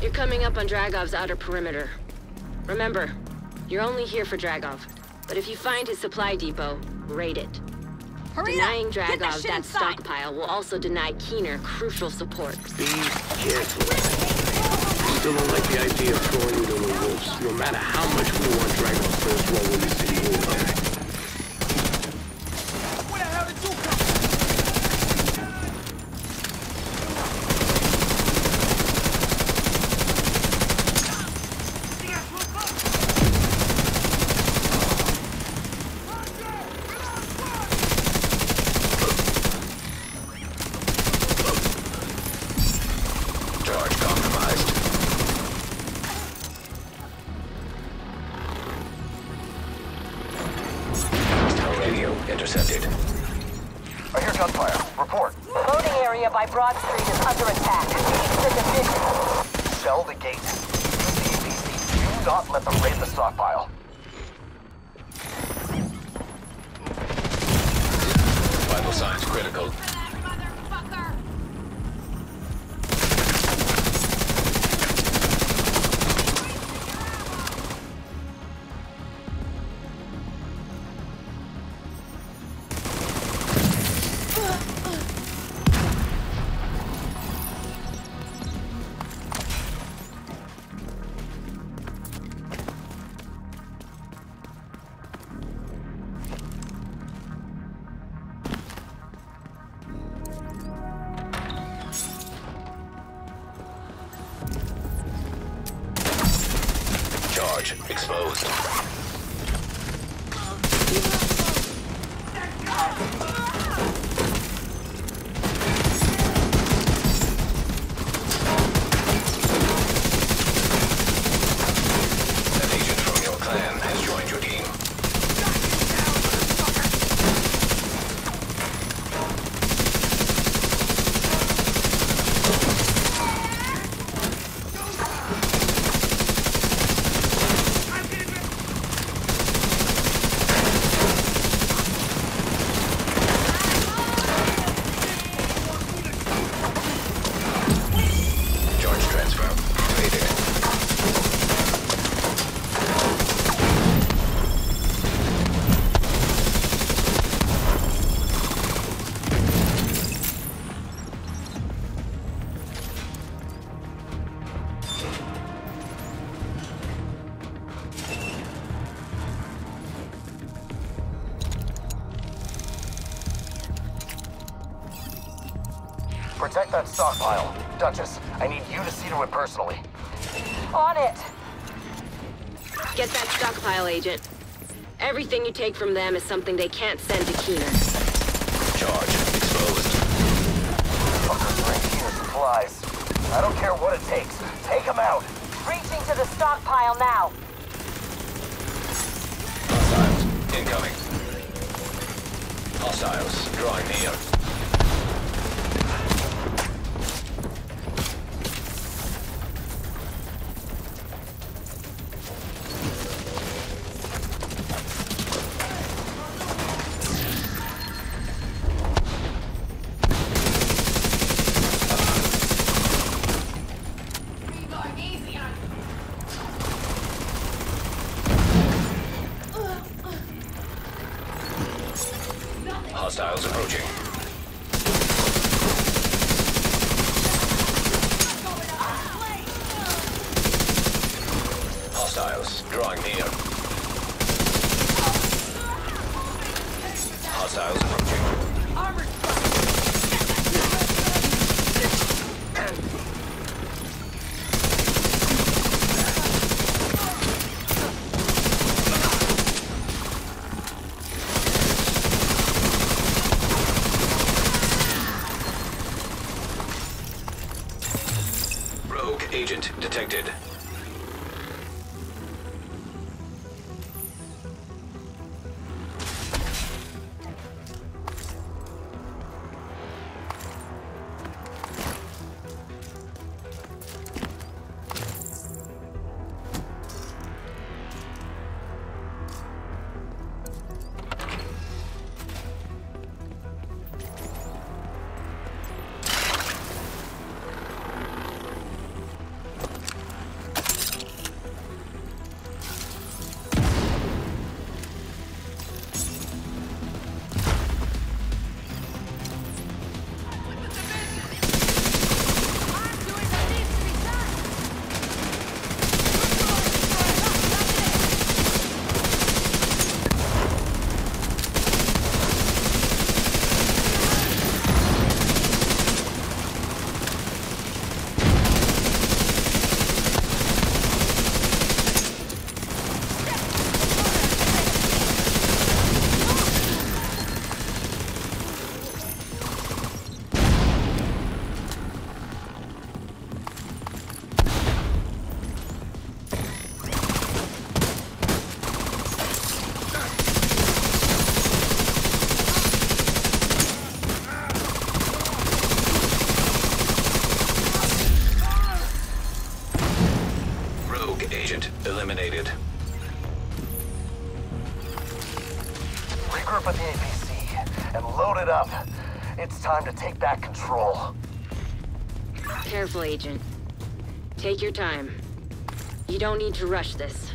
You're coming up on Dragov's outer perimeter. Remember, you're only here for Dragov. But if you find his supply depot, raid it. Hurry Denying up! Get Dragov that inside. stockpile will also deny Keener crucial support. Be careful. Still don't like the idea of throwing you to the wolves. No matter how much we want Dragov first roll in the Report. Loading area by Broad Street is under attack. Keep the division. Shell the gate. Do not let them raid the stockpile. Vital signs critical. Stockpile. Duchess, I need you to see to it personally. On it. Get that stockpile, Agent. Everything you take from them is something they can't send to Keener. Charge exposed. Fuckers bring here supplies. I don't care what it takes. Take them out. Reaching to the stockpile now. Hostiles incoming. Hostiles drawing near. Hostiles drawing near. Hostiles approaching. Rogue agent detected. Agent eliminated. Regroup at the APC and load it up. It's time to take back control. Careful, Agent. Take your time. You don't need to rush this.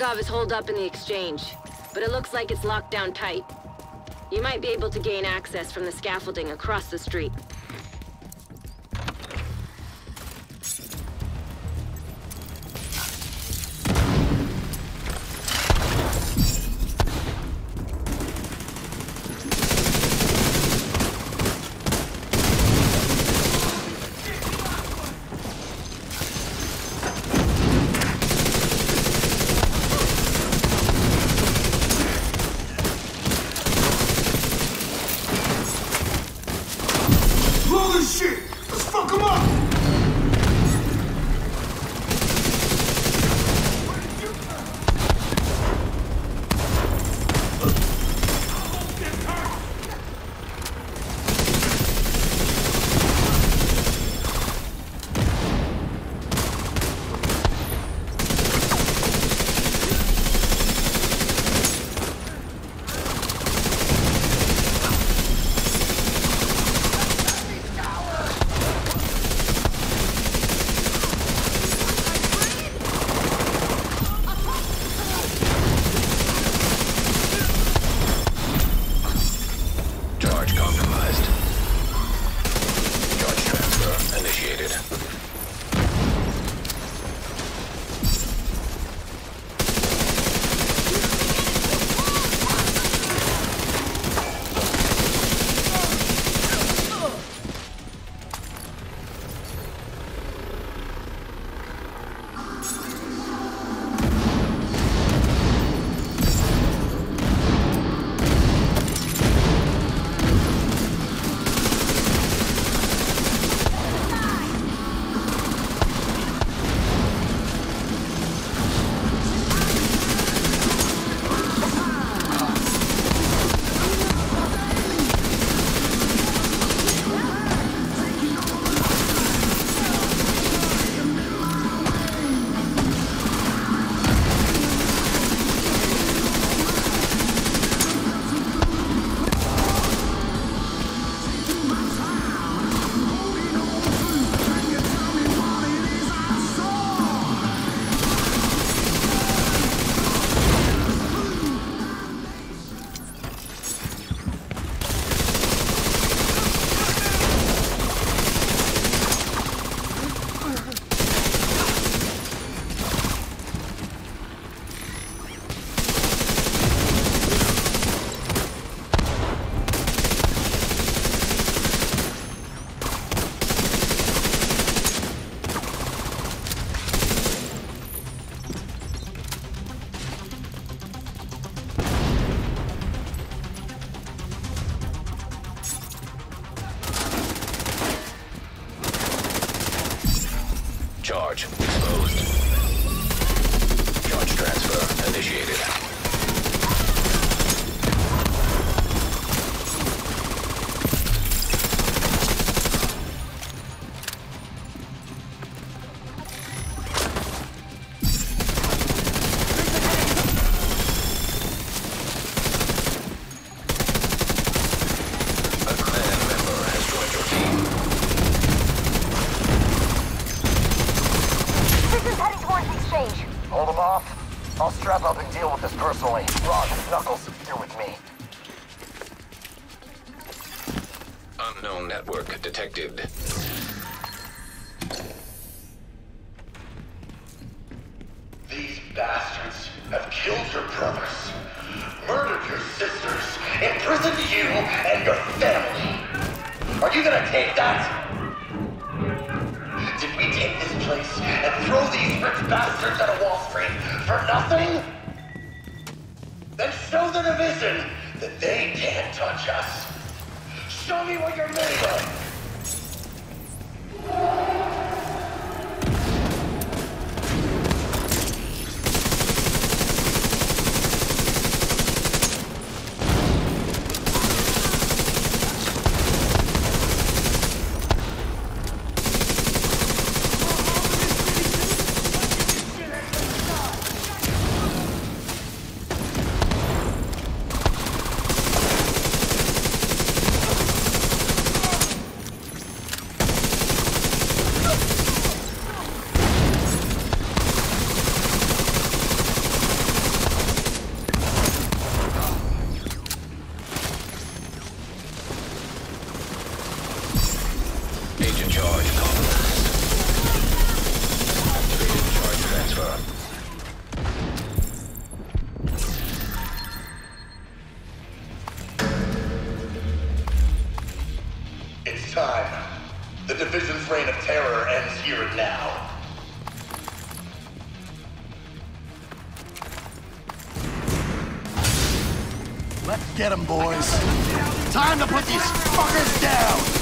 Dragov is holed up in the exchange, but it looks like it's locked down tight. You might be able to gain access from the scaffolding across the street. shit! Let's fuck him up! Charge exposed. Charge transfer initiated. Hold them off. I'll strap up and deal with this personally. Rod, Knuckles, you're with me. Unknown network detected. These bastards have killed your brothers, murdered your sisters, imprisoned you and your family. Are you gonna take that? Place and throw these rich bastards at a Wall Street for nothing? Then show the division that they can't touch us. Show me what you're made of. Reign of terror ends here and now. Let's get 'em, boys. Time to put these fuckers down!